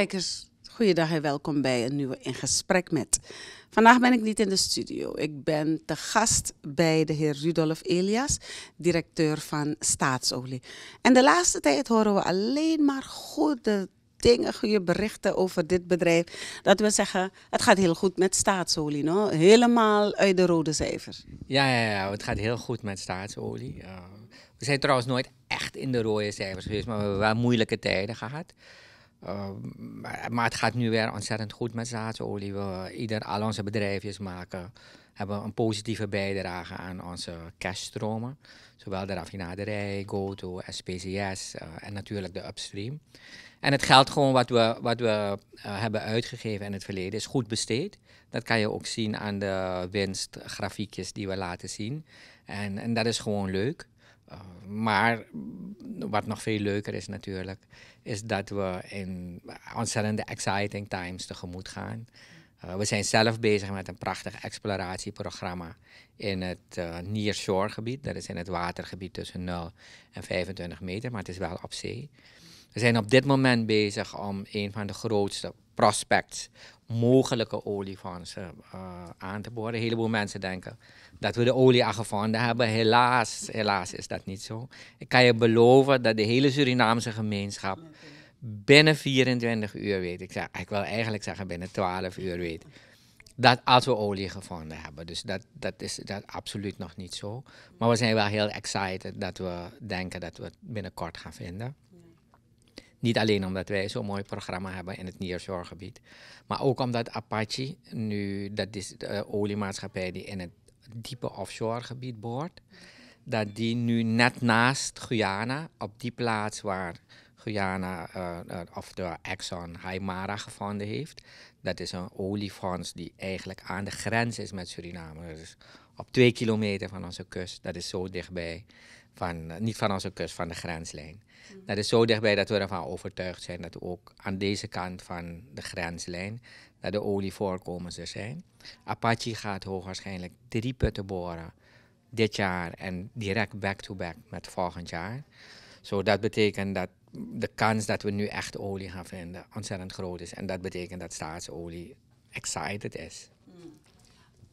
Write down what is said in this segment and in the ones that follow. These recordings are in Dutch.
Kijkers, goeiedag en welkom bij een nieuwe In Gesprek met. Vandaag ben ik niet in de studio. Ik ben te gast bij de heer Rudolf Elias, directeur van Staatsolie. En de laatste tijd horen we alleen maar goede dingen, goede berichten over dit bedrijf. Dat we zeggen, het gaat heel goed met staatsolie, helemaal uit de rode cijfers. Ja, ja, ja, het gaat heel goed met staatsolie. Uh, we zijn trouwens nooit echt in de rode cijfers geweest, maar we hebben wel moeilijke tijden gehad. Uh, maar het gaat nu weer ontzettend goed met staatsolie. We, ieder, al onze bedrijfjes maken, hebben een positieve bijdrage aan onze cashstromen. Zowel de raffinaderij, GoTo, SPCS uh, en natuurlijk de upstream. En het geld gewoon wat we, wat we uh, hebben uitgegeven in het verleden is goed besteed. Dat kan je ook zien aan de winstgrafiekjes die we laten zien. En, en dat is gewoon leuk. Uh, maar wat nog veel leuker is natuurlijk, is dat we in ontzettende exciting times tegemoet gaan. Uh, we zijn zelf bezig met een prachtig exploratieprogramma in het uh, Nearshore gebied. Dat is in het watergebied tussen 0 en 25 meter, maar het is wel op zee. We zijn op dit moment bezig om een van de grootste prospects, mogelijke oliefondsen uh, aan te boren. Een heleboel mensen denken dat we de olie al gevonden hebben. Helaas, helaas is dat niet zo. Ik kan je beloven dat de hele Surinaamse gemeenschap binnen 24 uur weet. Ik, zeg, ik wil eigenlijk zeggen binnen 12 uur weet. Dat als we olie gevonden hebben. Dus dat, dat is dat absoluut nog niet zo. Maar we zijn wel heel excited dat we denken dat we het binnenkort gaan vinden. Niet alleen omdat wij zo'n mooi programma hebben in het neerzorggebied, maar ook omdat Apache nu, dat is de oliemaatschappij die in het diepe offshore gebied behoort, dat die nu net naast Guyana, op die plaats waar Guyana uh, of de Exxon Haimara gevonden heeft, dat is een oliefonds die eigenlijk aan de grens is met Suriname. Dus op twee kilometer van onze kust, dat is zo dichtbij, van, niet van onze kust, van de grenslijn. Dat is zo dichtbij dat we ervan overtuigd zijn dat ook aan deze kant van de grenslijn dat de olievoorkomens er zijn. Apache gaat hoogwaarschijnlijk drie putten boren dit jaar en direct back-to-back -back met volgend jaar. So, dat betekent dat de kans dat we nu echt olie gaan vinden ontzettend groot is. En dat betekent dat staatsolie excited is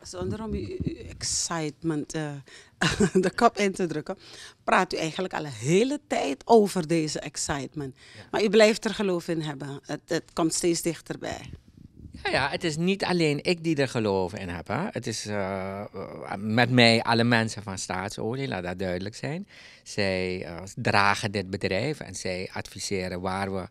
zonder om uw excitement uh, de kop in te drukken, praat u eigenlijk al een hele tijd over deze excitement. Ja. Maar u blijft er geloof in hebben. Het, het, komt steeds dichterbij. Ja, ja, het is niet alleen ik die er geloof in heb. Hè. Het is uh, met mij alle mensen van staatsolie, laat dat duidelijk zijn. Zij uh, dragen dit bedrijf en zij adviseren waar we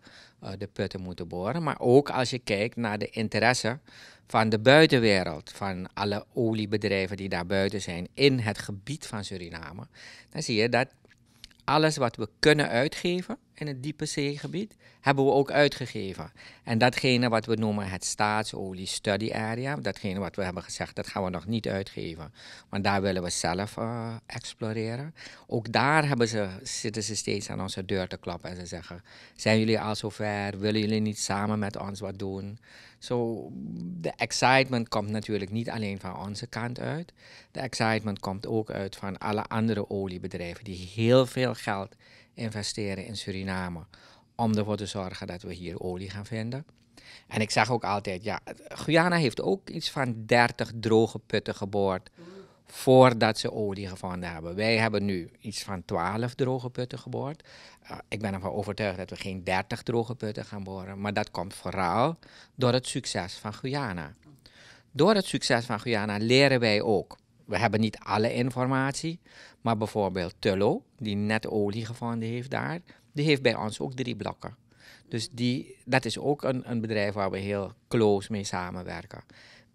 de putten moeten boren. Maar ook als je kijkt naar de interesse van de buitenwereld, van alle oliebedrijven die daar buiten zijn in het gebied van Suriname, dan zie je dat alles wat we kunnen uitgeven in het diepe zeegebied, hebben we ook uitgegeven. En datgene wat we noemen het staatsolie study area, datgene wat we hebben gezegd, dat gaan we nog niet uitgeven. Want daar willen we zelf uh, exploreren. Ook daar hebben ze, zitten ze steeds aan onze deur te klappen en ze zeggen, zijn jullie al zover? Willen jullie niet samen met ons wat doen? So, de excitement komt natuurlijk niet alleen van onze kant uit. De excitement komt ook uit van alle andere oliebedrijven die heel veel geld investeren in Suriname om ervoor te zorgen dat we hier olie gaan vinden. En ik zeg ook altijd, ja, Guyana heeft ook iets van 30 droge putten geboord voordat ze olie gevonden hebben. Wij hebben nu iets van 12 droge putten geboord. Uh, ik ben ervan overtuigd dat we geen 30 droge putten gaan boren, maar dat komt vooral door het succes van Guyana. Door het succes van Guyana leren wij ook. We hebben niet alle informatie, maar bijvoorbeeld Tullo, die net olie gevonden heeft daar, die heeft bij ons ook drie blokken. Dus die, dat is ook een, een bedrijf waar we heel close mee samenwerken.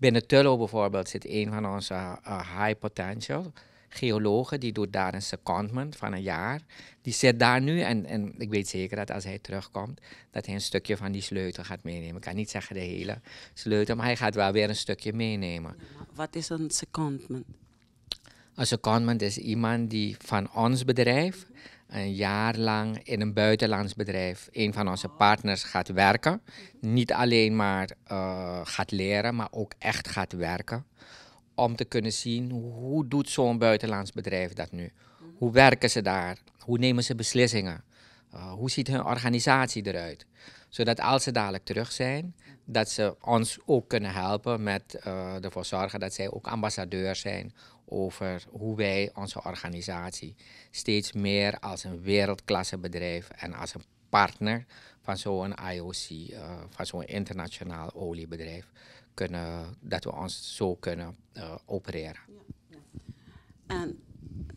Binnen Tullo bijvoorbeeld zit een van onze uh, high potential geologen, die doet daar een secondment van een jaar. Die zit daar nu en, en ik weet zeker dat als hij terugkomt, dat hij een stukje van die sleutel gaat meenemen. Ik kan niet zeggen de hele sleutel, maar hij gaat wel weer een stukje meenemen. Wat is een secondment? Een secondment is iemand die van ons bedrijf een jaar lang in een buitenlands bedrijf, een van onze partners, gaat werken. Niet alleen maar uh, gaat leren, maar ook echt gaat werken. Om te kunnen zien hoe doet zo'n buitenlands bedrijf dat nu? Hoe werken ze daar? Hoe nemen ze beslissingen? Uh, hoe ziet hun organisatie eruit? Zodat als ze dadelijk terug zijn, dat ze ons ook kunnen helpen met uh, ervoor zorgen dat zij ook ambassadeur zijn over hoe wij onze organisatie steeds meer als een wereldklasse bedrijf en als een partner van zo'n IOC, uh, van zo'n internationaal oliebedrijf, kunnen, dat we ons zo kunnen uh, opereren. Ja, En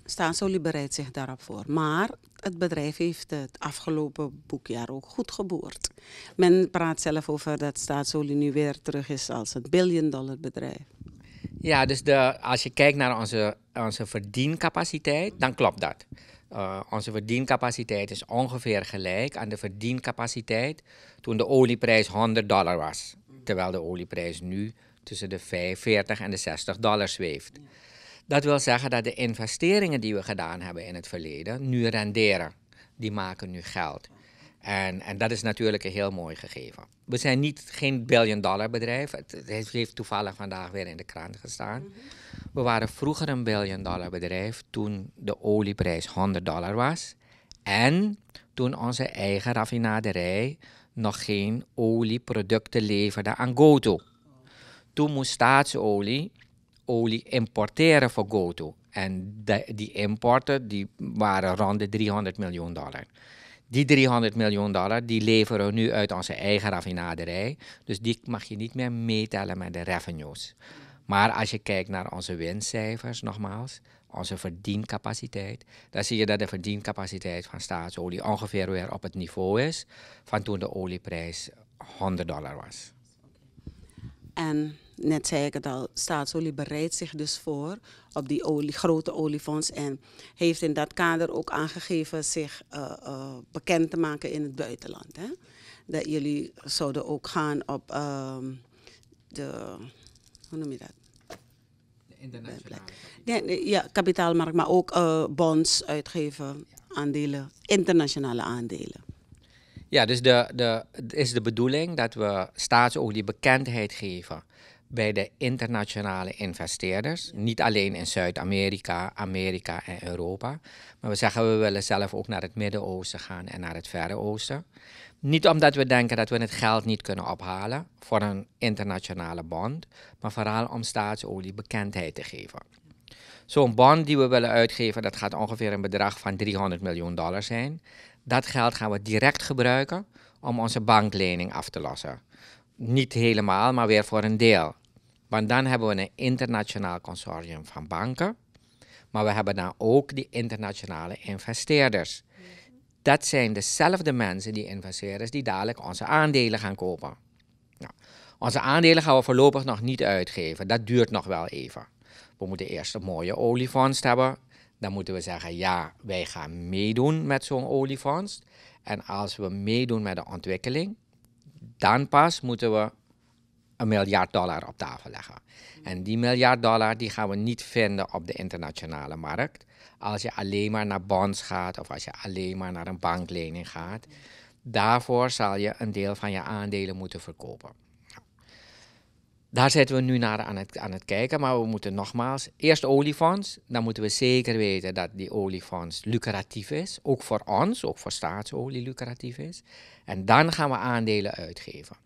Staatsolie bereidt zich daarop voor. Maar het bedrijf heeft het afgelopen boekjaar ook goed geboord. Men praat zelf over dat Staatsolie nu weer terug is als een billion dollar bedrijf. Ja, dus de, als je kijkt naar onze, onze verdiencapaciteit, dan klopt dat. Uh, onze verdiencapaciteit is ongeveer gelijk aan de verdiencapaciteit toen de olieprijs 100 dollar was. Terwijl de olieprijs nu tussen de 45 en de 60 dollar zweeft. Dat wil zeggen dat de investeringen die we gedaan hebben in het verleden nu renderen. Die maken nu geld. En, en dat is natuurlijk een heel mooi gegeven. We zijn niet geen billion dollar bedrijf. Het, heeft toevallig vandaag weer in de krant gestaan. We waren vroeger een billion dollar bedrijf toen de olieprijs 100 dollar was. En toen onze eigen raffinaderij nog geen olieproducten leverde aan Goto. Toen moest staatsolie olie importeren voor Goto. En die importen die waren rond de 300 miljoen dollar. Die 300 miljoen dollar die leveren we nu uit onze eigen raffinaderij. Dus die mag je niet meer meetellen met de revenues. Maar als je kijkt naar onze winstcijfers, nogmaals, onze verdiencapaciteit, dan zie je dat de verdiencapaciteit van staatsolie ongeveer weer op het niveau is van toen de olieprijs 100 dollar was. En net zei ik het al, staatsolie bereidt zich dus voor op die olie, grote oliefonds en heeft in dat kader ook aangegeven zich uh, uh, bekend te maken in het buitenland. Hè? Dat jullie zouden ook gaan op uh, de, hoe noem je dat? De internationale. Ja, ja kapitaalmarkt, maar ook uh, bonds uitgeven, aandelen, internationale aandelen. Ja, dus de, de, is de bedoeling dat we staatsolie bekendheid geven bij de internationale investeerders. Niet alleen in Zuid-Amerika, Amerika en Europa. Maar we zeggen we willen zelf ook naar het Midden-Oosten gaan en naar het Verre Oosten. Niet omdat we denken dat we het geld niet kunnen ophalen voor een internationale bond, maar vooral om staatsolie bekendheid te geven. Zo'n bond die we willen uitgeven, dat gaat ongeveer een bedrag van 300 miljoen dollar zijn. Dat geld gaan we direct gebruiken om onze banklening af te lossen. Niet helemaal, maar weer voor een deel. Want dan hebben we een internationaal consortium van banken. Maar we hebben dan ook die internationale investeerders. Dat zijn dezelfde mensen, die investeerders, die dadelijk onze aandelen gaan kopen. Nou, onze aandelen gaan we voorlopig nog niet uitgeven. Dat duurt nog wel even. We moeten eerst een mooie oliefonds hebben. Dan moeten we zeggen, ja, wij gaan meedoen met zo'n oliefonds. En als we meedoen met de ontwikkeling, dan pas moeten we een miljard dollar op tafel leggen. En die miljard dollar die gaan we niet vinden op de internationale markt. Als je alleen maar naar bonds gaat of als je alleen maar naar een banklening gaat. Daarvoor zal je een deel van je aandelen moeten verkopen. Daar zitten we nu naar aan het, aan het kijken, maar we moeten nogmaals, eerst oliefonds. Dan moeten we zeker weten dat die oliefonds lucratief is. Ook voor ons, ook voor staatsolie lucratief is. En dan gaan we aandelen uitgeven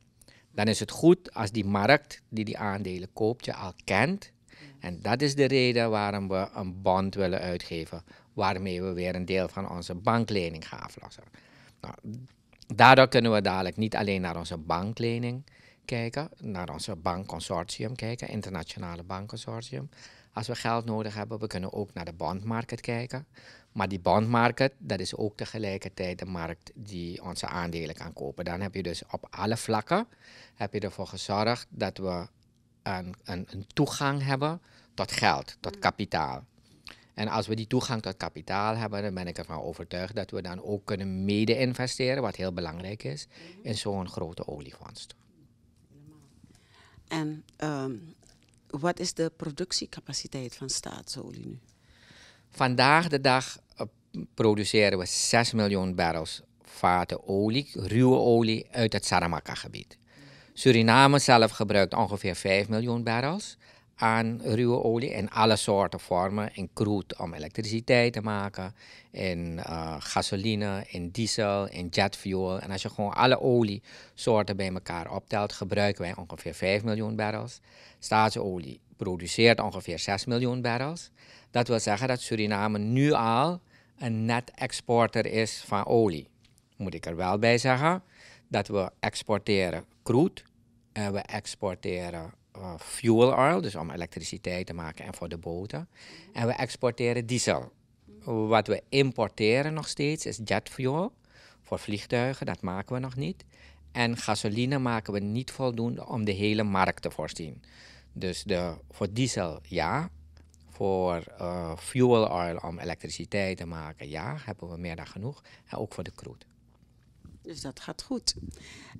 dan is het goed als die markt die die aandelen koopt je al kent. En dat is de reden waarom we een bond willen uitgeven, waarmee we weer een deel van onze banklening gaan aflossen. Nou, daardoor kunnen we dadelijk niet alleen naar onze banklening kijken, naar onze bankconsortium kijken, internationale bankconsortium. Als we geld nodig hebben, we kunnen ook naar de bondmarkt kijken. Maar die bondmarkt, dat is ook tegelijkertijd de markt die onze aandelen kan kopen. Dan heb je dus op alle vlakken heb je ervoor gezorgd dat we een, een, een toegang hebben tot geld, tot mm. kapitaal. En als we die toegang tot kapitaal hebben, dan ben ik ervan overtuigd dat we dan ook kunnen mede-investeren, wat heel belangrijk is, mm-hmm. in zo'n grote oliefonds. En um, wat is de productiecapaciteit van staatsolie nu? Vandaag de dag uh, produceren we 6 miljoen barrels vaten olie, ruwe olie, uit het Saramaka-gebied. Suriname zelf gebruikt ongeveer 5 miljoen barrels. Aan ruwe olie in alle soorten vormen. In crude om elektriciteit te maken, in uh, gasoline, in diesel, in jetfuel. En als je gewoon alle oliesoorten bij elkaar optelt, gebruiken wij ongeveer 5 miljoen barrels. Staatsolie produceert ongeveer 6 miljoen barrels. Dat wil zeggen dat Suriname nu al een net exporter is van olie. Moet ik er wel bij zeggen dat we exporteren crude en we exporteren uh, fuel oil, dus om elektriciteit te maken en voor de boten. En we exporteren diesel. Wat we importeren nog steeds is jetfuel voor vliegtuigen, dat maken we nog niet. En gasoline maken we niet voldoende om de hele markt te voorzien. Dus de, voor diesel ja, voor uh, fuel oil om elektriciteit te maken ja, hebben we meer dan genoeg. En ook voor de crude. Dus dat gaat goed.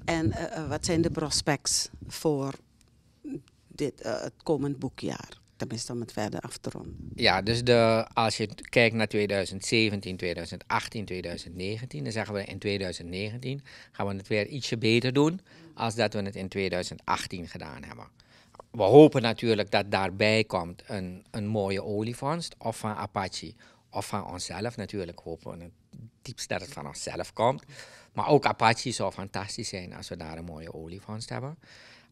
En uh, wat zijn de prospects voor dit, uh, het komend boekjaar? Tenminste, om het verder af te ronden. Ja, dus de, als je kijkt naar 2017, 2018, 2019, dan zeggen we in 2019 gaan we het weer ietsje beter doen als dat we het in 2018 gedaan hebben. We hopen natuurlijk dat daarbij komt een, een mooie olievondst, of van Apache of van onszelf. Natuurlijk hopen we het diepst dat het van onszelf komt. Maar ook Apache zou fantastisch zijn als we daar een mooie olievondst hebben.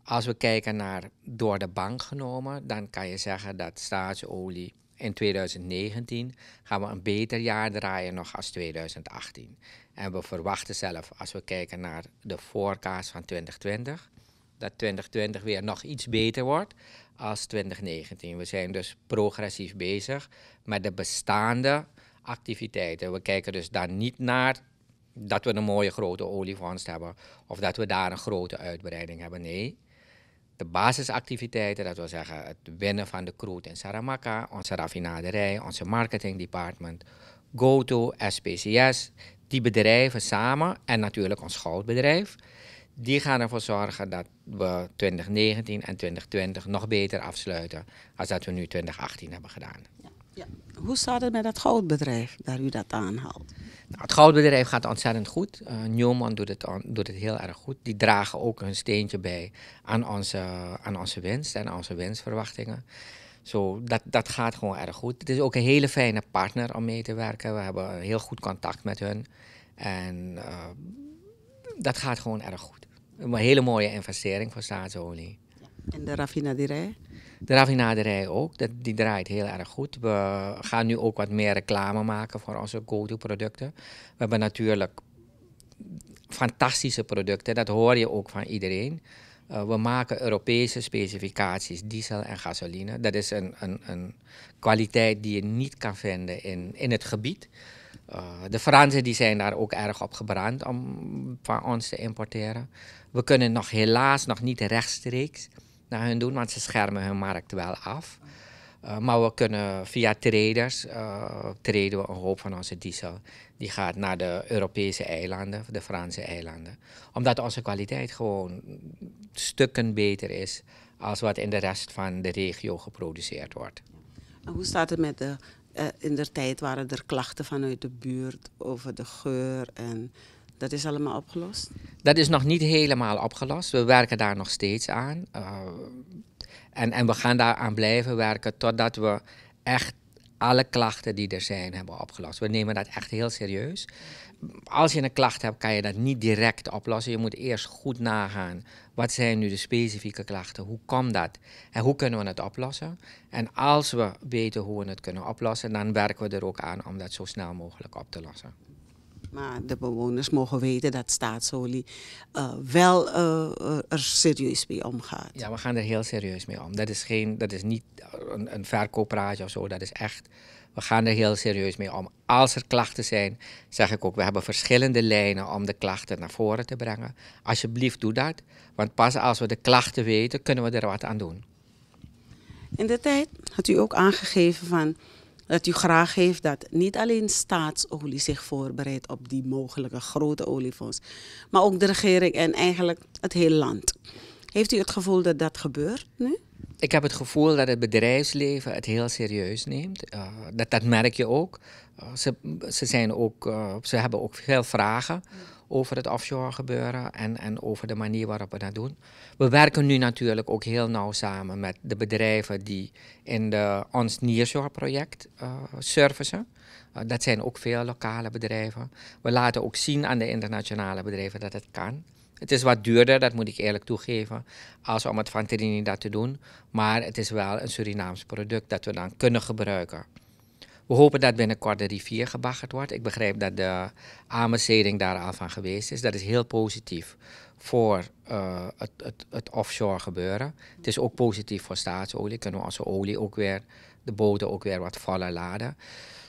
Als we kijken naar door de bank genomen, dan kan je zeggen dat staatsolie in 2019 gaan we een beter jaar draaien nog als 2018. En we verwachten zelf, als we kijken naar de voorkaas van 2020, dat 2020 weer nog iets beter wordt als 2019. We zijn dus progressief bezig met de bestaande activiteiten. We kijken dus dan niet naar dat we een mooie grote olievondst hebben of dat we daar een grote uitbreiding hebben. Nee, de basisactiviteiten, dat wil zeggen het winnen van de crude in Saramaka, onze raffinaderij, onze marketing department, GoTo, SPCS, die bedrijven samen en natuurlijk ons goudbedrijf, die gaan ervoor zorgen dat we 2019 en 2020 nog beter afsluiten als dat we nu 2018 hebben gedaan. Ja. Hoe staat het met het goudbedrijf, daar u dat aanhaalt? Nou, het goudbedrijf gaat ontzettend goed. Uh, Newman doet het, doet het heel erg goed. Die dragen ook hun steentje bij aan onze, aan onze winst en onze winstverwachtingen. Zo, dat, dat gaat gewoon erg goed. Het is ook een hele fijne partner om mee te werken. We hebben heel goed contact met hun. En uh, dat gaat gewoon erg goed. Een hele mooie investering voor staatsolie. En de raffinaderij? De raffinaderij ook, dat, die draait heel erg goed. We gaan nu ook wat meer reclame maken voor onze go-to-producten. We hebben natuurlijk fantastische producten, dat hoor je ook van iedereen. Uh, we maken Europese specificaties diesel en gasoline. Dat is een, een, een kwaliteit die je niet kan vinden in, in het gebied. Uh, de Fransen die zijn daar ook erg op gebrand om van ons te importeren. We kunnen nog helaas nog niet rechtstreeks naar hun doen, want ze schermen hun markt wel af. Uh, maar we kunnen via traders, uh, treden we een hoop van onze diesel. Die gaat naar de Europese eilanden, de Franse eilanden. Omdat onze kwaliteit gewoon stukken beter is als wat in de rest van de regio geproduceerd wordt. Hoe staat het met de, uh, in de tijd waren er klachten vanuit de buurt over de geur en dat is allemaal opgelost? Dat is nog niet helemaal opgelost. We werken daar nog steeds aan. Uh, en, en we gaan daaraan blijven werken totdat we echt alle klachten die er zijn hebben opgelost. We nemen dat echt heel serieus. Als je een klacht hebt, kan je dat niet direct oplossen. Je moet eerst goed nagaan. Wat zijn nu de specifieke klachten? Hoe komt dat? En hoe kunnen we het oplossen? En als we weten hoe we het kunnen oplossen, dan werken we er ook aan om dat zo snel mogelijk op te lossen. Maar de bewoners mogen weten dat staatsolie uh, wel uh, er serieus mee omgaat. Ja, we gaan er heel serieus mee om. Dat is, geen, dat is niet een, een verkooppraatje of zo. Dat is echt, we gaan er heel serieus mee om. Als er klachten zijn, zeg ik ook, we hebben verschillende lijnen om de klachten naar voren te brengen. Alsjeblieft, doe dat. Want pas als we de klachten weten, kunnen we er wat aan doen. In de tijd had u ook aangegeven van dat u graag heeft dat niet alleen staatsolie zich voorbereidt op die mogelijke grote oliefonds, maar ook de regering en eigenlijk het hele land. Heeft u het gevoel dat dat gebeurt nu? Ik heb het gevoel dat het bedrijfsleven het heel serieus neemt. Uh, dat, dat merk je ook. Uh, ze, ze, zijn ook uh, ze hebben ook veel vragen over het offshore gebeuren en, en over de manier waarop we dat doen. We werken nu natuurlijk ook heel nauw samen met de bedrijven die in de, ons Nearshore project servicen. Dat zijn ook veel lokale bedrijven. We laten ook zien aan de internationale bedrijven dat het kan. Het is wat duurder, dat moet ik eerlijk toegeven, als om het van Trinidad te doen. Maar het is wel een Surinaams product dat we dan kunnen gebruiken. We hopen dat binnenkort de rivier gebaggerd wordt. Ik begrijp dat de aanbesteding daar al van geweest is. Dat is heel positief voor uh, het, het, het, offshore gebeuren. Het is ook positief voor staatsolie. Kunnen we onze olie ook weer, de boten ook weer wat voller laden.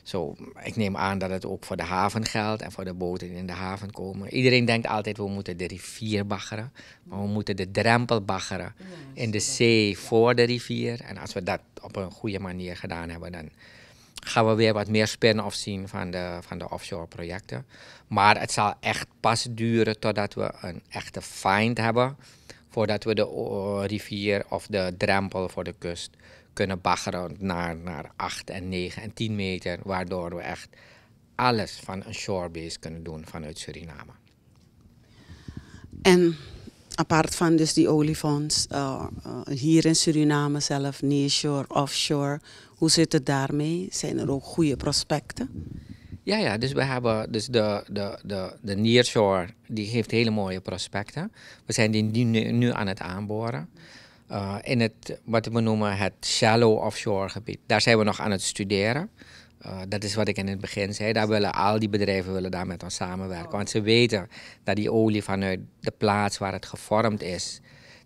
Zo, ik neem aan dat het ook voor de haven geldt en voor de boten die in de haven komen. Iedereen denkt altijd we moeten de rivier baggeren, maar we moeten de drempel baggeren in de zee voor de rivier. En als we dat op een goede manier gedaan hebben, dan gaan we weer wat meer spin-off zien van de, van de offshore projecten. Maar het zal echt pas duren totdat we een echte find hebben, voordat we de rivier of de drempel voor de kust kunnen baggeren naar, naar 8 en 9 en 10 meter, waardoor we echt alles van een shorebase kunnen doen vanuit Suriname. En apart van dus die oliefonds, uh, uh, hier in Suriname zelf, nearshore, offshore, hoe zit het daarmee? Zijn er ook goede prospecten? Ja, ja, dus we hebben dus de, de, de, de nearshore, die heeft hele mooie prospecten. We zijn die nu, nu aan het aanboren. Uh, in het, wat we noemen het shallow offshore gebied. Daar zijn we nog aan het studeren. Uh, dat is wat ik in het begin zei. Daar willen al die bedrijven willen daar met ons samenwerken. Want ze weten dat die olie vanuit de plaats waar het gevormd is,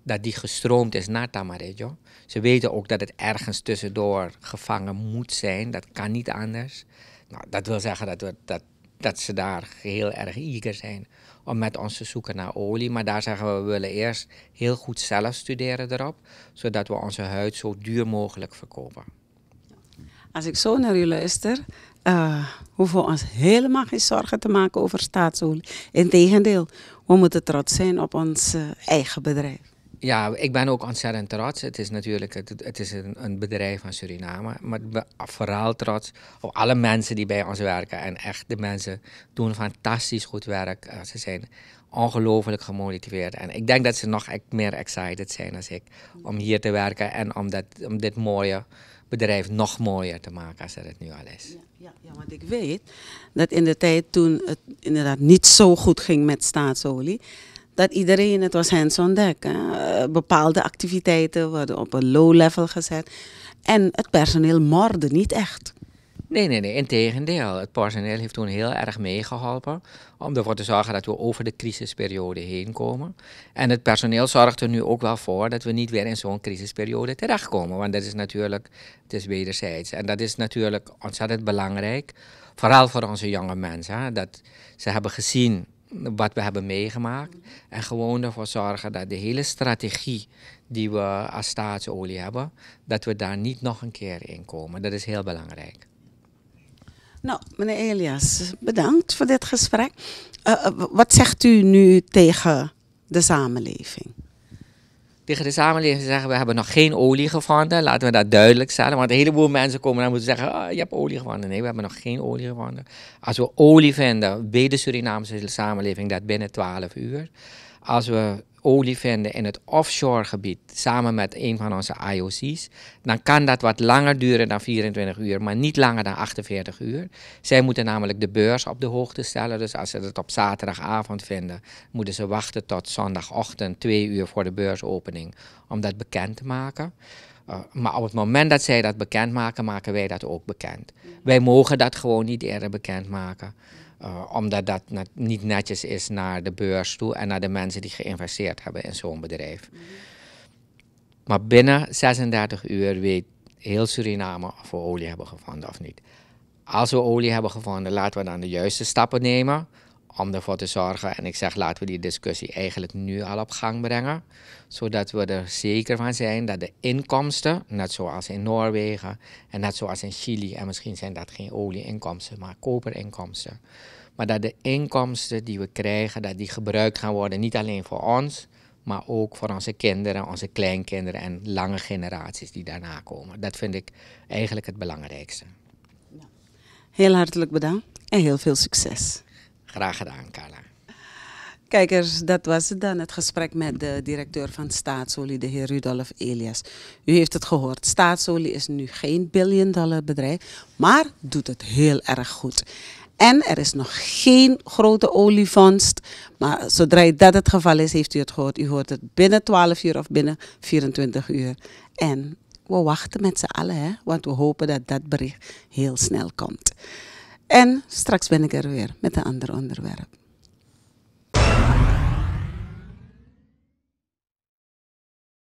dat die gestroomd is naar Tamarillo. Ze weten ook dat het ergens tussendoor gevangen moet zijn. Dat kan niet anders. Nou, dat wil zeggen dat, dat, dat ze daar heel erg eager zijn om met ons te zoeken naar olie. Maar daar zeggen we, we willen eerst heel goed zelf studeren erop, zodat we onze huid zo duur mogelijk verkopen. Als ik zo naar u luister, uh, hoeven we ons helemaal geen zorgen te maken over staatsolie. Integendeel, we moeten trots zijn op ons uh, eigen bedrijf. Ja, ik ben ook ontzettend trots. Het is natuurlijk het, het is een, een bedrijf van Suriname. Maar vooral trots op alle mensen die bij ons werken. En echt, de mensen doen fantastisch goed werk. Uh, ze zijn ongelooflijk gemotiveerd. En ik denk dat ze nog meer excited zijn als ik om hier te werken en om, dat, om dit mooie bedrijf nog mooier te maken als het nu al is. Ja, ja, ja, want ik weet dat in de tijd toen het inderdaad niet zo goed ging met staatsolie, dat iedereen, het was hands on deck. Bepaalde activiteiten worden op een low level gezet en het personeel morde niet echt. Nee, nee, nee. Integendeel. Het personeel heeft toen heel erg meegeholpen om ervoor te zorgen dat we over de crisisperiode heen komen. En het personeel zorgt er nu ook wel voor dat we niet weer in zo'n crisisperiode terechtkomen. Want dat is natuurlijk, het is wederzijds. En dat is natuurlijk ontzettend belangrijk. Vooral voor onze jonge mensen. Hè, dat ze hebben gezien wat we hebben meegemaakt. En gewoon ervoor zorgen dat de hele strategie die we als staatsolie hebben, dat we daar niet nog een keer in komen. Dat is heel belangrijk. Nou, meneer Elias, bedankt voor dit gesprek. Uh, wat zegt u nu tegen de samenleving? Tegen de samenleving zeggen we hebben nog geen olie gevonden. Laten we dat duidelijk stellen. Want een heleboel mensen komen dan moeten zeggen: oh, je hebt olie gevonden. Nee, we hebben nog geen olie gevonden. Als we olie vinden, weet de Surinaamse samenleving dat binnen 12 uur. Als we olie vinden in het offshore gebied samen met een van onze IOC's, dan kan dat wat langer duren dan 24 uur, maar niet langer dan 48 uur. Zij moeten namelijk de beurs op de hoogte stellen. Dus als ze het op zaterdagavond vinden, moeten ze wachten tot zondagochtend, twee uur voor de beursopening, om dat bekend te maken. Uh, maar op het moment dat zij dat bekend maken, maken wij dat ook bekend. Wij mogen dat gewoon niet eerder bekendmaken. Uh, omdat dat niet netjes is naar de beurs toe en naar de mensen die geïnvesteerd hebben in zo'n bedrijf. Maar binnen 36 uur weet heel Suriname of we olie hebben gevonden of niet. Als we olie hebben gevonden, laten we dan de juiste stappen nemen om ervoor te zorgen. En ik zeg, laten we die discussie eigenlijk nu al op gang brengen. Zodat we er zeker van zijn dat de inkomsten, net zoals in Noorwegen en net zoals in Chili, en misschien zijn dat geen olieinkomsten, maar koperinkomsten. Maar dat de inkomsten die we krijgen, dat die gebruikt gaan worden, niet alleen voor ons, maar ook voor onze kinderen, onze kleinkinderen en lange generaties die daarna komen. Dat vind ik eigenlijk het belangrijkste. Heel hartelijk bedankt en heel veel succes. Graag gedaan, Carla. Kijkers, dat was het dan, het gesprek met de directeur van Staatsolie, de heer Rudolf Elias. U heeft het gehoord, Staatsolie is nu geen billion dollar bedrijf, maar doet het heel erg goed. En er is nog geen grote olievondst. Maar zodra dat het geval is, heeft u het gehoord. U hoort het binnen 12 uur of binnen 24 uur. En we wachten met z'n allen, hè? want we hopen dat dat bericht heel snel komt. En straks ben ik er weer met een ander onderwerp.